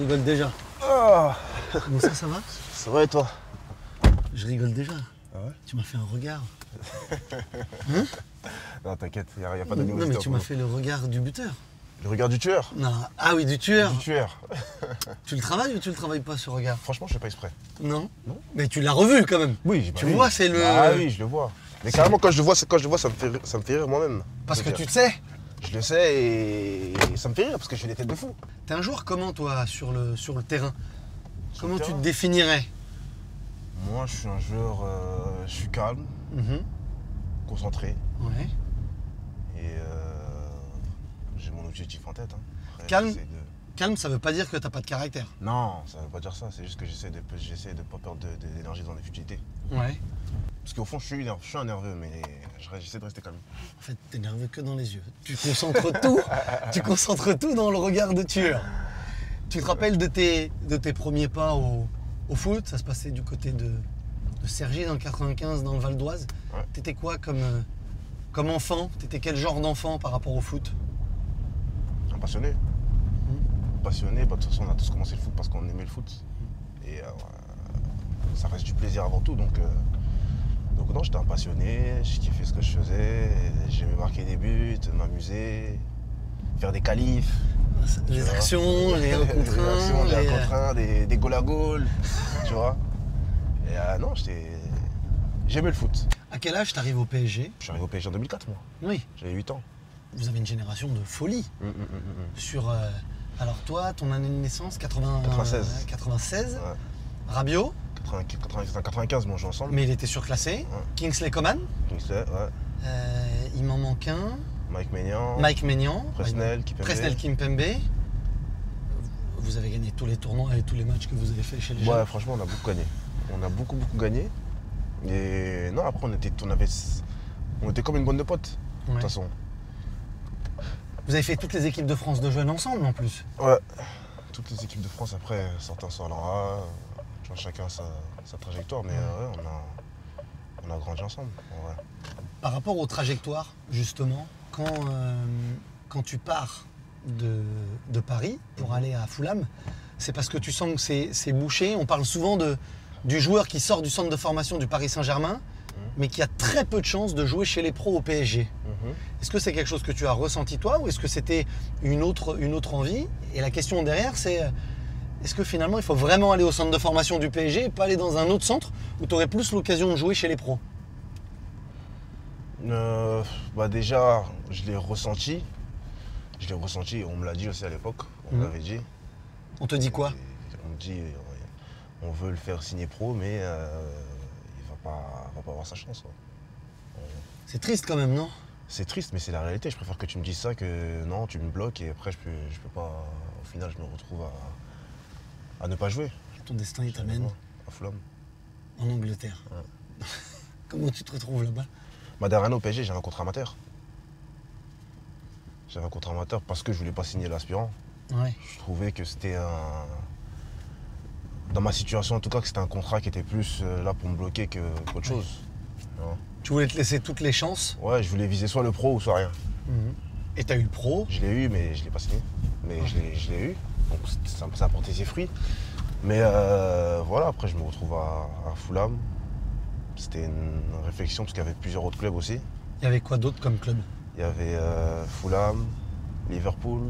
rigole déjà. Ah, Bon, ça, ça va? Ça va et toi? Je rigole déjà. Ah ouais? Tu m'as fait un regard. Non, t'inquiète, il n'y a, a pas de Non, mais tu m'as fait le regard du buteur. Le regard du tueur? Non. Ah oui, du tueur. Du tueur. Tu le travailles ou tu le travailles pas, ce regard? Franchement, je fais pas exprès. Non? Non. Mais tu l'as revu quand même. Oui, Tu vois, c'est le- Ah oui, je le vois. Mais carrément, quand je le vois, quand je le vois, ça me fait, rire- ça me fait rire moi-même. Parce que tu dire. te sais. Je le sais et... ça me fait rire parce que je fais des têtes de fou. T'es un joueur comment, toi, sur le, sur le terrain? Sur Comment le tu te définirais? Moi, je suis un joueur, euh, je suis calme, Mhm. concentré Ouais. et euh, j'ai mon objectif en tête. hein. Après, Calme? de- Calme, ça veut pas dire que t'as pas de caractère. Non, ça veut pas dire ça. C'est juste que j'essaie de, j'essaie de pas perdre d'énergie dans les futilités. Ouais. Parce qu'au fond, je suis, je suis un nerveux, mais je- j'essaie de rester calme. En fait, t'es nerveux que dans les yeux. Tu concentres tout. tu concentres tout dans le regard de tueur. Tu te rappelles de tes, de tes premiers pas au, au foot? Ça se passait du côté de, de Cergy dans le 95, dans le Val d'Oise. Ouais. T'étais quoi comme, euh, comme enfant? T'étais quel genre d'enfant par rapport au foot? Un passionné. Passionné, bah, de toute façon, on a tous commencé le foot parce qu'on aimait le foot. Et euh, ça reste du plaisir avant tout. Donc, euh, donc non, j'étais un passionné, je kiffais ce que je faisais. J'aimais marquer des buts, m'amuser, faire des qualifs. Les actions, les 1 contre Des actions, 1. des un contre un, des, des goals à goal, tu vois. Et euh, non, j'étais... J'aimais le foot. À quel âge t'arrives au PSG Je suis arrivé au PSG en 2004, moi. Oui, J'avais 8 ans. vous avez une génération de folie. Hum, hum, hum. Sur. euh, alors, toi, ton année de naissance, 80, 96. 96. Ouais. Rabiot, 80, 80, 95, mais on joue ensemble. mais il était surclassé. Ouais. Kingsley Coman, Kingsley, ouais. euh, il m'en manque un. Mike Maignan. Mike Maignan. Presnel, Kimpembe. Presnel Kimpembe. Vous avez gagné tous les tournois et tous les matchs que vous avez fait chez les Ouais, jeunes. franchement, on a beaucoup gagné. On a beaucoup, beaucoup gagné. Et non, après, on était, on avait, on était comme une bande de potes, de Ouais. toute façon. Vous avez fait toutes les équipes de France de jeunes ensemble en plus. Ouais. Toutes les équipes de France, après, certains sont à l'ANRA, tu vois, chacun sa, sa trajectoire, mais euh, ouais, on, a, on a grandi ensemble. Par rapport aux trajectoires, justement, quand, euh, quand tu pars de, de Paris pour Mhm. aller à Fulham, c'est parce que tu sens que c'est c'est bouché. On parle souvent de, du joueur qui sort du centre de formation du Paris Saint-Germain, mais qui a très peu de chances de jouer chez les pros au PSG. Mhm. Est-ce que c'est quelque chose que tu as ressenti toi ou est-ce que c'était une autre, une autre envie? Et la question derrière, c'est euh, est-ce que finalement il faut vraiment aller au centre de formation du PSG et pas aller dans un autre centre où tu aurais plus l'occasion de jouer chez les pros? Euh, bah déjà, je l'ai ressenti. Je l'ai ressenti, on me l'a dit aussi à l'époque, on Mhm. l'avait dit. On te dit quoi? On me dit, on veut le faire signer pro, mais euh, pas, va pas avoir sa chance. quoi. C'est triste quand même, non? C'est triste, mais c'est la réalité. Je préfère que tu me dises ça que non, tu me bloques et après je peux, je peux pas. Au final, je me retrouve à, à ne pas jouer. Ton destin il t'amène à Fulham. en Angleterre. Ouais. Comment tu te retrouves là-bas? Dernière année au PSG, j'avais un contrat amateur. J'avais un contrat amateur parce que je voulais pas signer l'aspirant. Ouais. Je trouvais que c'était un. Dans ma situation, en tout cas, que c'était un contrat qui était plus euh, là pour me bloquer que- qu'autre chose. Tu vois. Tu voulais te laisser toutes les chances? Ouais, je voulais viser soit le pro ou soit rien. et tu as eu le pro? Je l'ai eu, mais je l'ai pas signé. Mais je l'ai- je l'ai eu. Donc c'est- ça, ça a porté ses fruits. Mais euh, voilà, après je me retrouve à, à Fulham. C'était une réflexion parce qu'il y avait plusieurs autres clubs aussi. Il y avait quoi d'autre comme club? Il y avait euh, Fulham, Liverpool,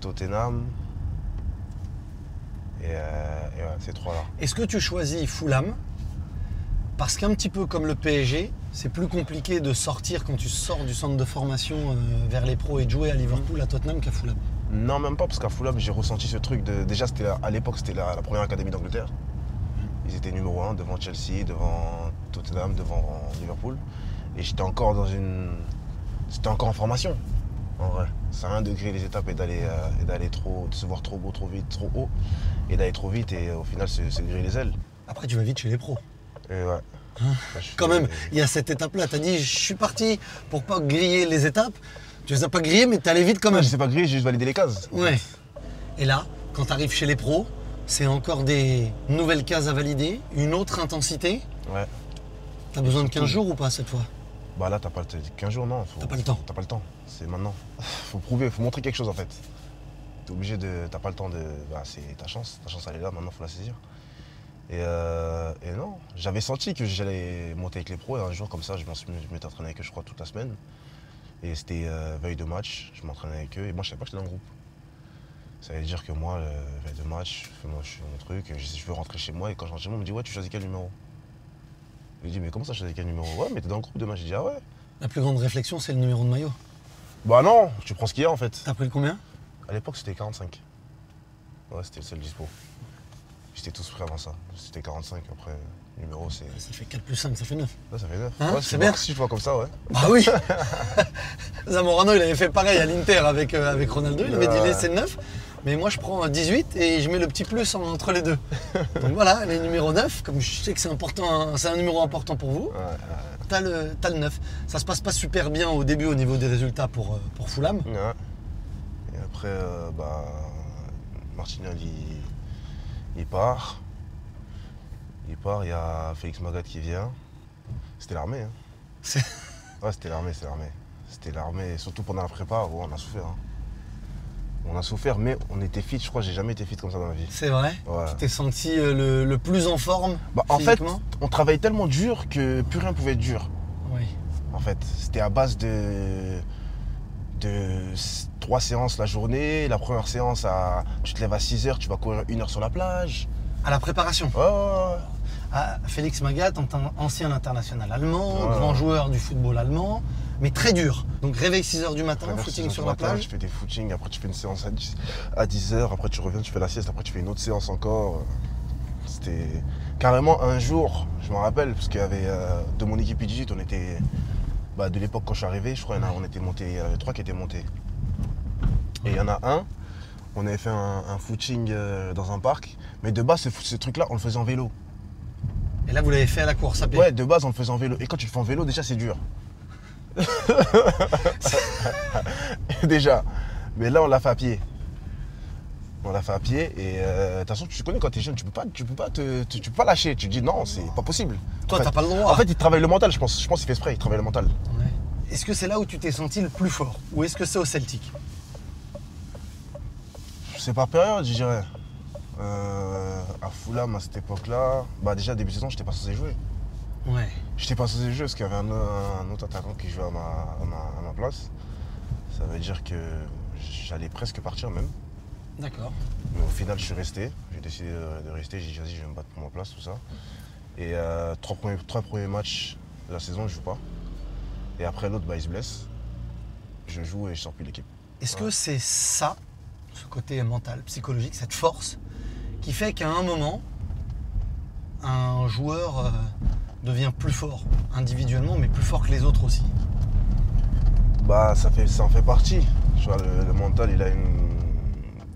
Tottenham. Et, euh, et ouais, ces trois-là. Est-ce que tu choisis Fulham parce qu'un petit peu comme le PSG, c'est plus compliqué de sortir quand tu sors du centre de formation euh, vers les pros et de jouer à Liverpool, à Tottenham qu'à Fulham Non, même pas, parce qu'à Fulham, j'ai ressenti ce truc de. Déjà, c'était à l'époque, c'était la, la première académie d'Angleterre. Ils étaient numéro un devant Chelsea, devant Tottenham, devant Liverpool. Et j'étais encore dans une. C'était encore en formation, en vrai. C'est rien de griller les étapes et d'aller euh, et d'aller trop. de se voir trop beau, trop vite, trop haut. Et d'aller trop vite et euh, au final, c'est c'est griller les ailes. Après, tu vas vite chez les pros. Et ouais. Bah, Hein Quand même, il y a cette étape-là. Tu as dit, je suis parti pour pas griller les étapes. Tu les as pas grillées, mais tu allé vite quand Ouais, même. je sais pas griller, j'ai juste validé les cases. Ouais. Et là, quand tu arrives chez les pros, c'est encore des nouvelles cases à valider, une autre intensité. Ouais. T'as besoin de 15 surtout- jours ou pas cette fois? Bah là, t'as pas le temps. 15 jours, non. T'as pas le temps. T'as pas le temps. C'est maintenant. Faut prouver, faut montrer quelque chose en fait. T'es obligé de. T'as pas le temps de. Bah, c'est ta chance. Ta chance, elle est là, maintenant, faut la saisir. Et, euh, et non, j'avais senti que j'allais monter avec les pros. Et un jour, comme ça, je m'étais entraîné avec eux, je crois, toute la semaine. Et c'était euh, veille de match, je m'entraînais avec eux. Et moi, je savais pas que j'étais dans le groupe. Ça veut dire que moi, veille de match, je fais, je fais mon truc, je, je veux rentrer chez moi. Et quand je rentre chez moi, on me dit Ouais, tu choisis quel numéro? Lui dis Mais comment ça, je choisis quel numéro Ouais, mais t'es dans le groupe de match. Je dis Ah ouais La plus grande réflexion, c'est le numéro de maillot. Bah non, tu prends ce qu'il y a en fait. T'as pris le combien? À l'époque, c'était 45. Ouais, c'était le seul dispo. J'étais tous prêts avant ça. C'était 45, après, numéro, c'est. Ça fait 4 plus 5, ça fait 9. Là, ça fait 9. Hein, ouais, c'est bien. Si je vois comme ça, ouais. Bah oui Zamorano, il avait fait pareil à l'Inter avec, euh, avec Ronaldo. Il avait dit laissez le 9. Mais moi, je prends un 18 et je mets le petit plus en- entre les deux. Donc voilà, les numéros 9, comme je sais que c'est important, c'est un numéro important pour vous, Ouais, ouais. t'as le, le 9. Ça se passe pas super bien au début au niveau des résultats pour, euh, pour Fulham. Ouais. Et après, euh, bah, il, il part. Il part, il y a Félix Magat qui vient. C'était l'armée. Hein. Ouais, c'était l'armée, c'est l'armée. C'était l'armée, surtout pendant la prépa, ouais, on a souffert. hein. On a souffert, mais on était fit, je crois, j'ai jamais été fit comme ça dans ma vie. C'est vrai Ouais. Tu t'es senti euh, le, le plus en forme Bah, en fait, on travaillait tellement dur que plus rien pouvait être dur. Oui. En fait, c'était à base de, trois séances la journée. La première séance, à, tu te lèves à 6 heures, tu vas courir une heure sur la plage. À la préparation. Ouais. Ah, Félix Magat, en tant- ancien international allemand, grand joueur du football allemand, mais très dur. Donc réveil 6h du matin, footing 6 heures sur la matin, plage. Tu fais des footings, après tu fais une séance à 10, à 10 heures, après tu reviens, tu fais la sieste, après tu fais une autre séance encore. C'était carrément un jour, je me rappelle, parce qu'il y avait euh, de mon équipe Digit, on était bah, de l'époque quand je suis arrivé, je crois, il y en a- on était monté, il y en avait trois qui étaient montés. Et il y en a un, on avait fait un, un footing euh, dans un parc, mais de base, ce, ce truc-là, on le faisait en vélo. Et là, vous l'avez fait à la course à pied. Ouais, de base, on le faisait en vélo. Et quand tu le fais en vélo, déjà, c'est dur. déjà. Mais là, on l'a fait à pied. On l'a fait à pied. Et euh, de toute façon, tu connais quand tu es jeune, tu peux pas, tu peux pas, te, tu, tu peux pas lâcher. Tu te dis non, c'est pas possible. Toi, t'as pas le droit. En fait, il travaille le mental, je pense. Je pense qu'il fait exprès, il travaille le mental. Ouais. Est-ce que c'est là où tu t'es senti le plus fort? Ou est-ce que c'est au Celtic? C'est par période, je dirais. Euh, à Fulham, à cette époque-là, bah déjà, début de saison, j'étais pas censé jouer. Ouais. J'étais pas censé jouer parce qu'il y avait un, un autre attaquant qui jouait à ma, à ma- à ma place. Ça veut dire que j'allais presque partir même. D'accord. Mais au final, je suis resté. J'ai décidé de, de rester. J'ai dit, vas-y, je vais me battre pour ma place, tout ça. Et euh, trois, premiers, trois premiers matchs de la saison, je joue pas. Et après, l'autre, bah, il se blesse. Je joue et je sors plus de l'équipe. Est-ce que c'est ça, ce côté mental, psychologique, cette force, qui fait qu'à un moment, un joueur euh, devient plus fort individuellement, mais plus fort que les autres aussi Bah, ça, fait, ça en fait partie. Tu vois, le, le mental, il a une,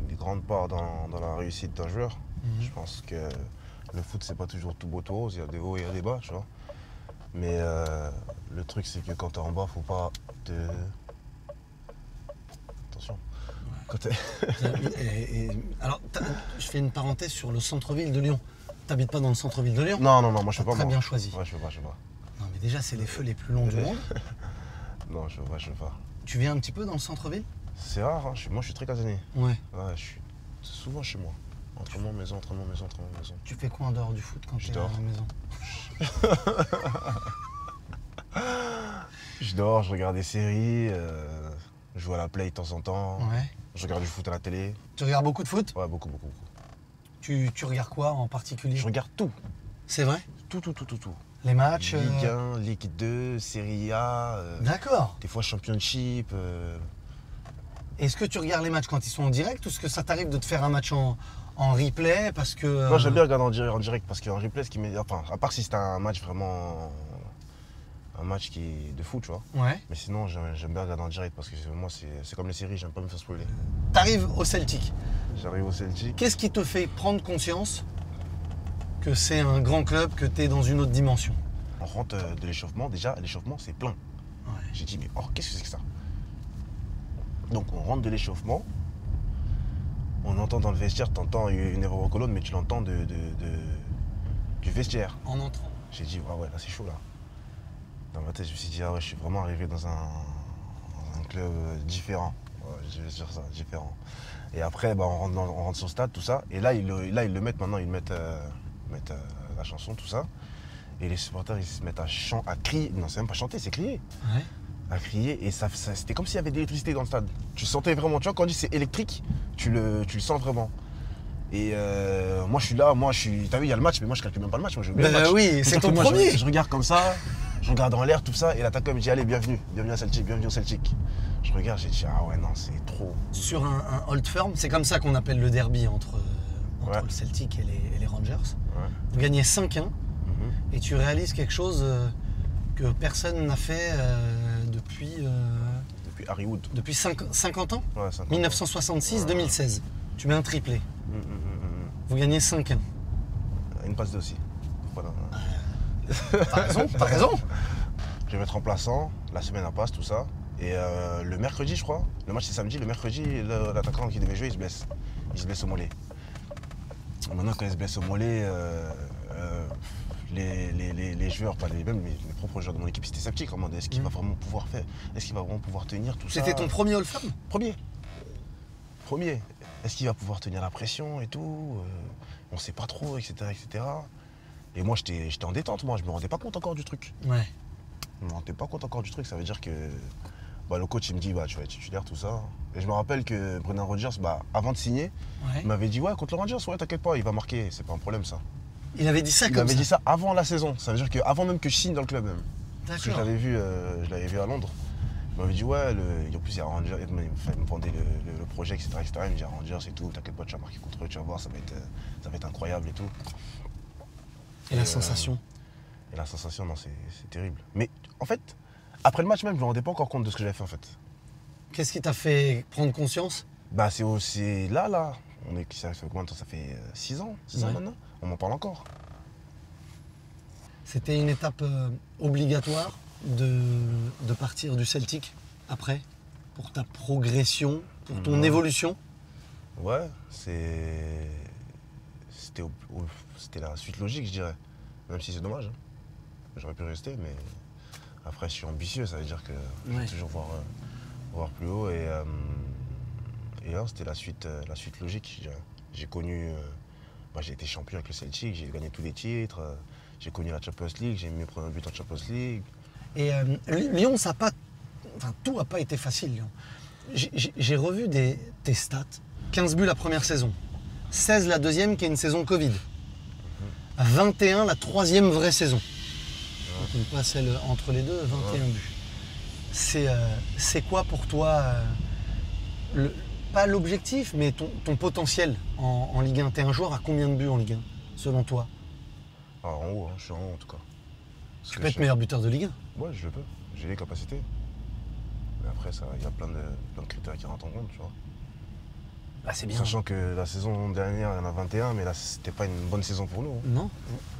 une grande part dans, dans la réussite d'un joueur. Je pense que le foot, c'est pas toujours tout beau, tout rose. Il y a des hauts et il y a des bas, tu vois. Mais euh, le truc, c'est que quand t'es en bas, faut pas te. Attention. Quand t'es- Et- et- alors, je fais une parenthèse sur le centre-ville de Lyon. T'habites pas dans le centre-ville de Lyon Non, non, non, moi je fais pas. très moi. bien choisi. Ouais, je pas, je pas. Non, mais déjà, c'est les feux les plus longs du monde. Non, je pas, je pas. Tu viens un petit peu dans le centre-ville C'est rare, hein. suis- moi je suis très casanier. Ouais. Ouais, je suis souvent chez moi. Entraînement, maison, entraînement, maison, entraînement, maison. Tu fais quoi en dehors du foot quand tu es à dors. la maison Je dors, je regarde des séries, euh, je joue à la play de temps en temps, Ouais. je regarde du foot à la télé. Tu regardes beaucoup de foot Ouais, beaucoup, beaucoup, beaucoup. Tu, tu regardes quoi en particulier? Je regarde tout, C'est vrai? Tout, tout, tout, tout, tout. Les matchs euh, Ligue 1, Ligue 2, Serie A, euh, D'accord. des fois Championship. euh, Est-ce que tu regardes les matchs quand ils sont en direct ou est-ce que ça t'arrive de te faire un match en, en replay parce que. Moi j'aime bien regarder en direct, en direct parce qu'en replay, ce qui m'est. Enfin, à part si c'est un match vraiment. Un match qui est de foot, tu vois. Ouais. Mais sinon, j'aime bien regarder en direct parce que moi, c'est comme les séries, j'aime pas me faire spoiler. T'arrives au Celtic. J'arrive au Celtic. Qu'est-ce qui te fait prendre conscience que c'est un grand club, que tu es dans une autre dimension? On rentre euh, de l'échauffement, déjà, l'échauffement, c'est plein. Ouais. J'ai dit, mais oh, qu'est-ce que c'est que ça? Donc, on rentre de l'échauffement. On entend dans le vestiaire, tu entends une colonne, mais tu l'entends de, de- de- du vestiaire. En entrant. J'ai dit, ah ouais, là, c'est chaud, là. Dans ma tête, je me suis dit, ah ouais, je suis vraiment arrivé dans un, dans un club euh, différent. Ouais, je vais dire ça, différent. Et après, bah, on, rentre dans- on rentre sur le stade, tout ça. Et là, ils le, là, ils le mettent maintenant, ils mettent, euh, mettent, euh, la chanson, tout ça. Et les supporters, ils se mettent à, chan- à crier. Non, c'est même pas chanter, c'est crier. Ouais. À crier. Et ça, ça- c'était comme s'il y avait de l'électricité dans le stade. Tu sentais vraiment, tu vois, quand on dit c'est électrique, tu le, tu le sens vraiment. Et euh, moi, je suis là, moi, je suis. T'as vu, il y a le match, mais moi, je calcule même pas le match. Moi, j'ai oublié Bah le match. oui, c'est ton moi, je- premier. Je, regarde comme ça, je regarde en l'air, tout ça, et l'attaquant me dit Allez, bienvenue, bienvenue à Celtic, bienvenue au Celtic. Je regarde, j'ai dit Ah ouais, non, c'est trop. Sur un, un Old Firm, c'est comme ça qu'on appelle le derby entre, euh, entre Ouais. le Celtic et les, et les Rangers. Ouais. Vous gagnez 5-1 Mhm. et tu réalises quelque chose euh, que personne n'a fait euh, depuis, euh, Depuis Harry Wood. depuis cinq- 50 ans? Ouais, 50. 1966-2016. Tu mets un triplé. Mhm, mhm, mhm. Vous gagnez 5-1. Une passe aussi. Voilà. T'as raison, t'as raison. Je vais mettre en plaçant, la semaine passe, tout ça. Et euh, le mercredi, je crois, le match c'est samedi, le mercredi, l'attaquant qui devait jouer, il se blesse. Il se blesse au mollet. Maintenant, quand il se blesse au mollet, euh, euh, les, les- les- les joueurs, pas les, même mes, mes propres joueurs de mon équipe, c'était sceptique. Est-ce qu'il Mm. va vraiment pouvoir faire Est-ce qu'il va vraiment pouvoir tenir tout ça? C'était ton premier Firm Premier. Premier. Est-ce qu'il va pouvoir tenir la pression et tout On sait pas trop, etc. etc. Et moi, j'étais en détente, moi. Je me rendais pas compte encore du truc. Ouais. Je me rendais pas compte encore du truc. Ça veut dire que bah, le coach, il me dit, bah, tu vas être titulaire, tout ça. Et je me rappelle que Brendan Rodgers, bah, avant de signer, ouais. il m'avait dit, ouais, contre le Rangers, ouais, t'inquiète pas, il va marquer. C'est pas un problème, ça. Il avait dit ça Il comme m'avait ça. dit ça avant la saison. Ça veut dire qu'avant même que je signe dans le club, même. Parce que je l'avais vu, euh, je l'avais vu à Londres. Il m'avait dit ouais, le, en plus il y a Rangers, il me, il me vendait le, le- le projet, etc., etc. Il me dit Rangers et tout, t'inquiète pas, tu vas marquer contre eux, tu vas voir, ça va être, euh, ça va être incroyable et tout. Et la euh, sensation Et la sensation, non, c'est terrible. Mais en fait, après le match même, je me rendais pas encore compte de ce que j'avais fait en fait. Qu'est-ce qui t'a fait prendre conscience? Bah c'est aussi là, là. On est, ça fait combien de temps? Ça fait 6 ans, 6 ans Ouais. maintenant? On m'en parle encore. C'était une étape euh, obligatoire de, de partir du Celtic après pour ta progression, pour ton évolution? Ouais, c'est. C'était c'était la suite logique, je dirais. Même si c'est dommage. hein. J'aurais pu rester, mais après, je suis ambitieux, ça veut dire que je Ouais. vais toujours voir, euh, voir plus haut. Et, euh, et là, c'était la suite, euh, la suite logique, je dirais. J'ai connu. euh, bah, j'ai été champion avec le Celtic, j'ai gagné tous les titres. euh, j'ai connu la Champions League, j'ai mis mes premiers buts en Champions League. Et Lyon, ça a pas. Enfin, tout n'a pas été facile, Lyon. J'ai revu des, tes stats. 15 buts la première saison. 16 la deuxième, qui est une saison Covid. 21 la troisième vraie saison. Donc pas celle entre les deux, 21 buts. C'est euh, c'est quoi pour toi, euh, le- pas l'objectif, mais ton, ton potentiel en, en Ligue 1 T'es un joueur à combien de buts en Ligue 1, selon toi? Ah, en haut, hein, je suis en haut en tout cas. Parce Tu peux être meilleur buteur de Ligue 1. Ouais, je le peux. J'ai les capacités. Mais après, ça, il y a plein de, plein de critères qui rentrent en compte, tu vois. Bah, c'est bien. Sachant que la saison dernière, il y en a 21, mais là, c'était pas une bonne saison pour nous. hein. Non,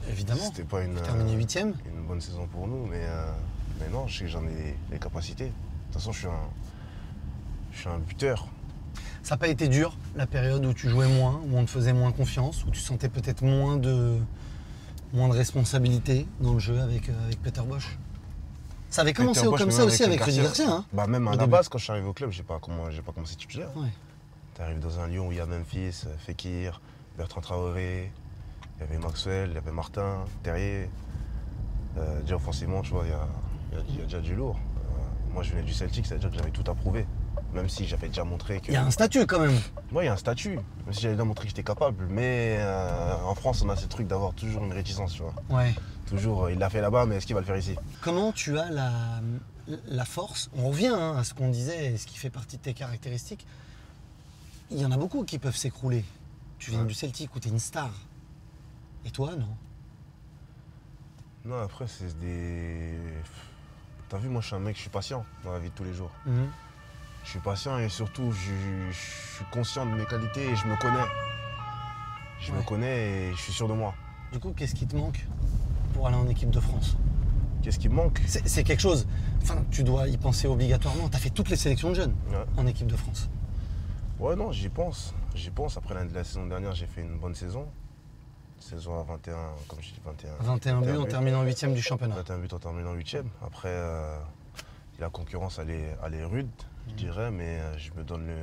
évidemment. C'était pas une, Terminé euh, une bonne saison pour nous, mais, euh, mais non, je sais que j'en ai les, les capacités. De toute façon, je suis un, je suis un buteur. Ça n'a pas été dur, la période où tu jouais moins, où on te faisait moins confiance, où tu sentais peut-être moins de, moins de responsabilité dans le jeu avec, euh, avec Peter Bosch? Ça avait commencé Bosch, comme ça aussi avec Rudy Garcia. Garcia. Hein Bah, même à la début. base, quand je suis arrivé au club, j'ai pas, comment, pas commencé titulaire. Ouais. Tu arrives dans un Lyon où il y a Memphis, Fekir, Bertrand Traoré, il y avait Maxwell, il y avait Martin, Terrier. Euh, déjà offensivement, tu vois, il y a, y y déjà du lourd. Euh, moi, je venais du Celtic, ça veut dire que j'avais tout approuvé. Même si j'avais déjà montré que. Il y a un statut quand même. Moi, il y a un statut. Même si j'avais déjà montré que j'étais capable. Mais euh, en France, on a ce truc d'avoir toujours une réticence, tu vois. Ouais. Toujours, il l'a fait là-bas, mais est-ce qu'il va le faire ici? Comment tu as la, la force? On revient hein, à ce qu'on disait, ce qui fait partie de tes caractéristiques. Il y en a beaucoup qui peuvent s'écrouler. Tu viens Ouais. du Celtic où tu es une star. Et toi, non? Non, après, c'est des. T'as vu, moi, je suis un mec, je suis patient dans la vie de tous les jours. Mhm. Je suis patient et surtout, je, je suis conscient de mes qualités et je me connais. Je Ouais. me connais et je suis sûr de moi. Du coup, qu'est-ce qui te manque pour aller en équipe de France? Qu'est-ce qui me manque? C'est quelque chose. Enfin, tu dois y penser obligatoirement. Tu as fait toutes les sélections de jeunes Ouais. en équipe de France. Ouais, non, j'y pense. J'y pense. Après la, la saison dernière, j'ai fait une bonne saison. Saison à 21, comme je dis, 21. 21 buts en terminant 8 du championnat. 21 buts en terminant 8 Après, euh, la concurrence, elle est, elle est rude, je dirais, mais euh, je me donne le.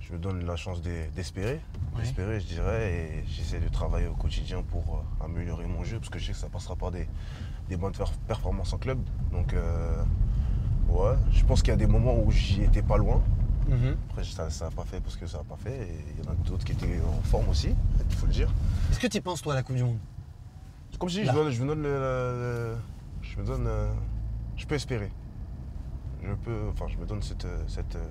je me donne la chance d'e- d'espérer. D'espérer, je dirais, et j'essaie de travailler au quotidien pour euh, améliorer mon jeu, parce que je sais que ça passera par des, des bonnes per- performances en club. Donc, euh, ouais, je pense qu'il y a des moments où j'y étais pas loin. Mhm. Après, ça n'a pas fait parce que ça n'a pas fait. Et il y en a d'autres qui étaient en forme aussi, il faut le dire. Est-ce que tu y penses, toi, à la Coupe du Monde? Comme je dis, je, donne- je me donne le, le- le- je me donne, euh, je peux espérer. Je peux, enfin, je me donne cette, euh, cette, euh,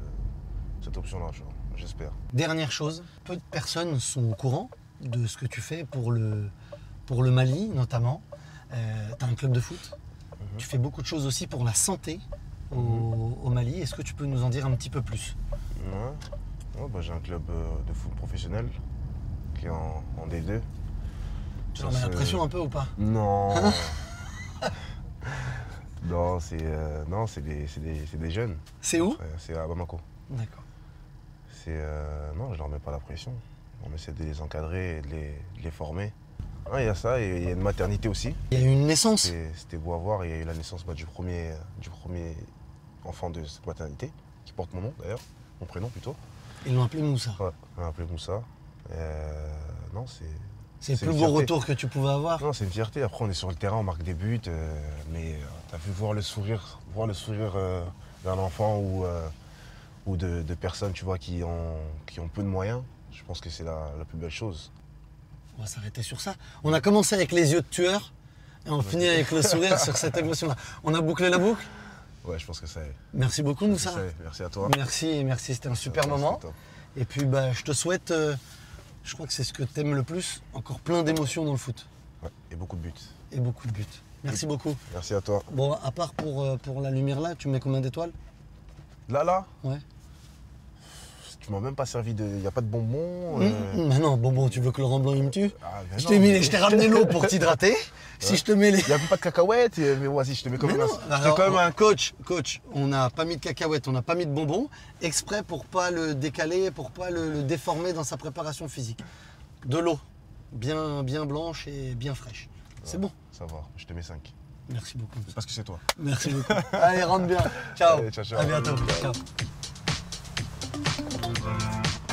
cette option-là, j'espère. Dernière chose, peu de personnes sont au courant de ce que tu fais pour le, pour le Mali, notamment. tu as un club de foot. Mhm. Tu fais beaucoup de choses aussi pour la santé au, au Mali. Est-ce que tu peux nous en dire un petit peu plus? Ouais. Ouais, bah, j'ai un club euh, de foot professionnel qui est en, en D2. Tu leur mets la pression un peu ou pas? Non. non, c'est euh, non, c'est des, des, des jeunes. C'est où? C'est à Bamako. D'accord. C'est euh, non, je leur mets pas la pression. On essaie de les encadrer et de les, de les former. Ah, Il y a ça et il y a une maternité aussi. Il y a eu une naissance. C'était beau à voir. Il y a eu la naissance bah, du, premier, du premier enfant de cette maternité, qui porte mon nom d'ailleurs, mon prénom plutôt. Ils l'ont appelé Moussa. Ouais, on l'a appelé Moussa. Euh, non, c'est. C'est le plus beau retour que tu pouvais avoir. Non, c'est une fierté. Après, on est sur le terrain, on marque des buts, euh, mais euh, t'as vu voir le sourire, voir le sourire d'un enfant ou, ou de, de personnes, tu vois, qui ont, qui ont peu de moyens. Je pense que c'est la, la plus belle chose. On va s'arrêter sur ça. On a commencé avec les yeux de tueur et on finit avec le sourire sur cette émotion-là. On a bouclé la boucle? Ouais, je pense que ça est. Merci beaucoup, Moussa. Merci à toi. Merci, merci. C'était un super moment. Et puis, bah, je te souhaite, euh, je crois que c'est ce que tu aimes le plus, encore plein d'émotions dans le foot Ouais, et beaucoup de buts. et beaucoup de buts. Merci beaucoup. Merci à toi. Bon, à part pour, euh, pour la lumière là, tu mets combien d'étoiles? Là, là, Ouais. Tu m'as même pas servi de. Il n'y a pas de bonbons. euh, Mmh, Mais non, bon, bon, tu veux que Laurent Blanc il me tue ah, Je t'ai mais- ramené l'eau pour t'hydrater. Si je te mets les. Il n'y a même pas de cacahuètes, euh, mais vas-y, je te mets quand Mais même non, un. alors, quand même un. coach, coach, on n'a pas mis de cacahuètes, on n'a pas mis de bonbons, exprès pour pas le décaler, pour pas le, le déformer dans sa préparation physique. De l'eau, bien, bien blanche et bien fraîche. C'est bon. Ça va, je te mets 5. Merci beaucoup. Parce que c'est toi. Merci beaucoup. Allez, rentre bien. Ciao. Allez, ciao, ciao. À bientôt. Ciao. うん。